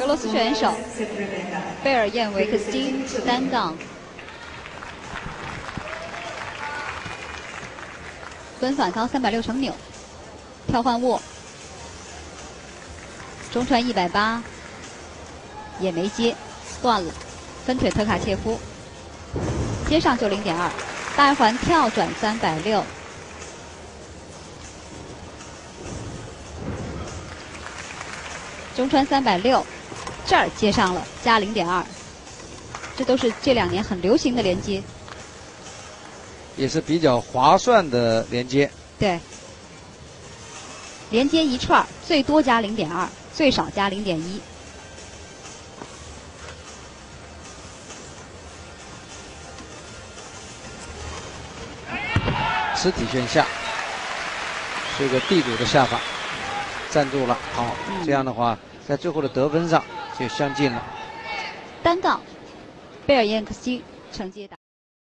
俄罗斯选手贝尔燕维克斯金单杠，蹲反方三百六成扭，跳换握，中传一百八，也没接，断了，分腿特卡切夫，接上就零点二，大环跳转三百六。中川三百六，这儿接上了，加零点二，这都是这两年很流行的连接，也是比较划算的连接。对，连接一串最多加零点二，最少加零点一。实体线下是个地主的下法。站住了，好，这样的话，在最后的得分上就相近了。单杠，贝尔燕克斯基承接打。